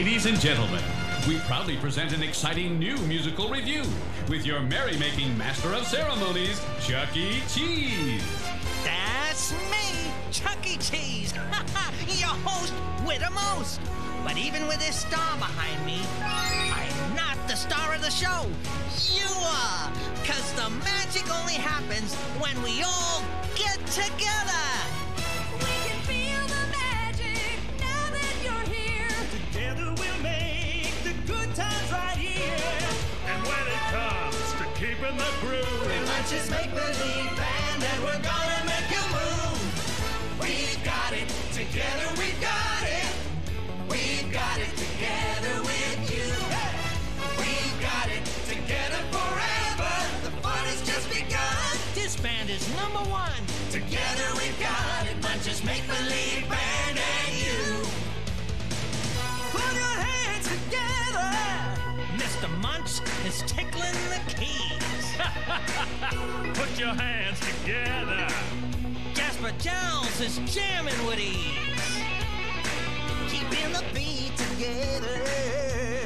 Ladies and gentlemen, we proudly present an exciting new musical review with your merrymaking master of ceremonies, Chuck E. Cheese. That's me, Chuck E. Cheese, your host with the most. But even with this star behind me, I'm not the star of the show. You are, cause the magic only happens when we all get together. Keeping the groove, We Munch's make believe band and we're gonna make you move. We got it together, we got it. We got it together with you. We got it together forever. The fun has just begun. This band is number one. Together we got it, Munch's make believe band and you. Put your hands together. Mr. Munch is tickling the keys. put your hands together. Jasper Jowls is jamming with ease. Keeping the beat together.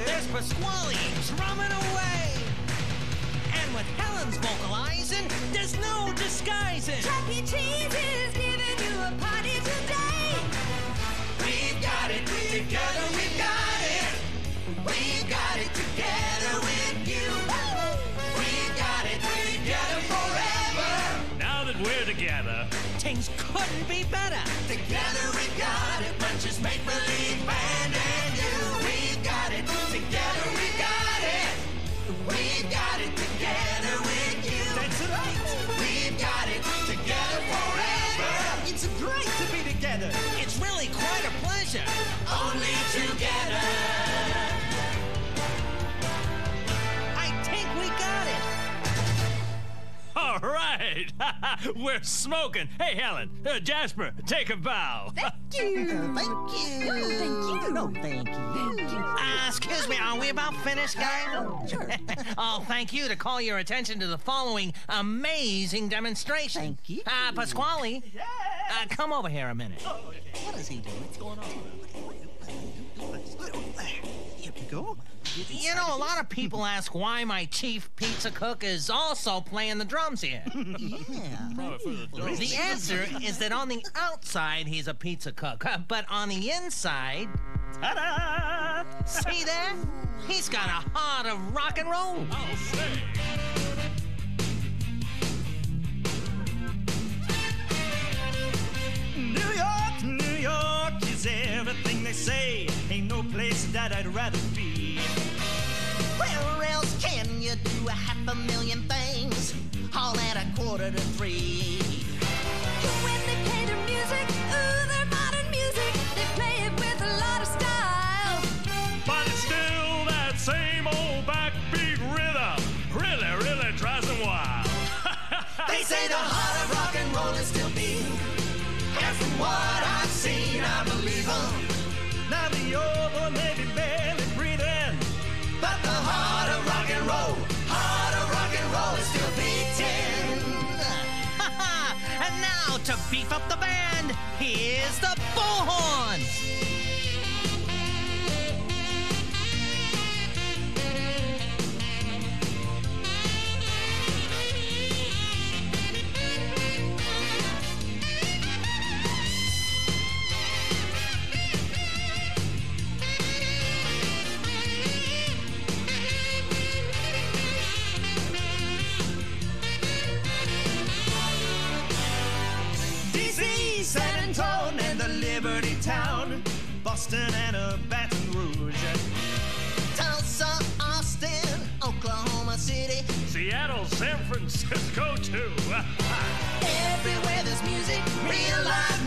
There's Pasquale drumming away. And with Helen's vocalizing, there's no disguising. Chuck. Cheese is giving you a party today. We've got it together, we got it. We got it together Together, Things couldn't be better. Together we got it, Munch's make believe band and you. We got it together, we got it. We got it together with you. that's right. We got it together forever. It's great to be together. It's really quite a pleasure. Only together. Right, we're smoking. Hey, Helen, uh, Jasper, take a bow. Thank you. thank you. No, Thank you! No, thank you. Uh, excuse me, are we about finished, guys? oh, thank you to call your attention to the following amazing demonstration. Thank you. Uh, Pasquale, uh, come over here a minute. What is he doing? What's going on? Here we go. You know, a lot of people ask why my chief pizza cook is also playing the drums here. Yeah. The answer is that on the outside, he's a pizza cook, but on the inside, Ta-da! see there? He's got a heart of rock and roll. Oh, I'll say. New York, New York is everything they say. Ain't no place that I'd rather drives them wild. They say the heart of rock and roll is still beating. And from what I've seen, I believe 'em. To beef up the band, here's the bullhorns. Boston and a Baton Rouge, Tulsa, Austin, Oklahoma City. Seattle, San Francisco too. Everywhere there's music, real live